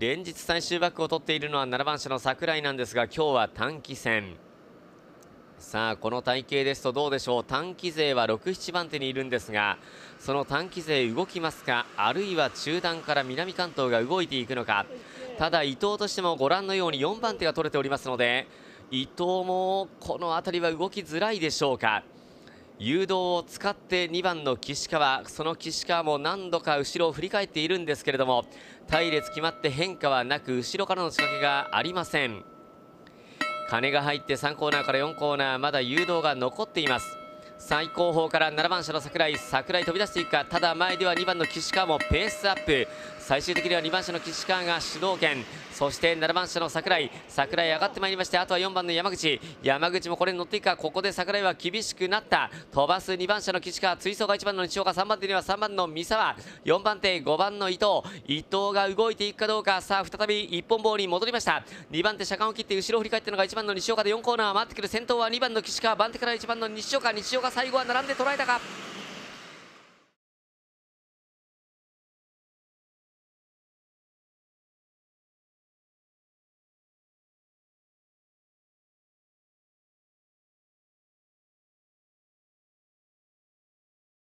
連日最終バックを取っているのは7番車の桜井なんですが今日は短期戦。さあこの体型ですとどうでしょう？短期勢は67番手にいるんですがその短期勢動きますか？あるいは中段から南関東が動いていくのか？ただ伊藤としてもご覧のように4番手が取れておりますので伊藤もこの辺りは動きづらいでしょうか？誘導を使って2番の岸川その岸川も何度か後ろを振り返っているんですけれども隊列決まって変化はなく後ろからの仕掛けがありません。金が入って3コーナーから4コーナーまだ誘導が残っています。最後方から7番車の櫻井櫻井飛び出していくか。ただ前では2番の岸川もペースアップ。最終的には2番車の岸川が主導権。そして7番車の櫻井櫻井上がってまいりましてあとは4番の山口。山口もこれに乗っていくか。ここで櫻井は厳しくなった。飛ばす2番車の岸川追走が1番の西岡。3番手には3番の三沢。4番手5番の伊藤。伊藤が動いていくかどうか。さあ再び一本棒に戻りました。2番手車間を切って後ろを振り返ってのが1番の西岡で4コーナー回ってくる先頭は2番の岸川。番手から1番の西岡西岡。最後は並んで捉えたか。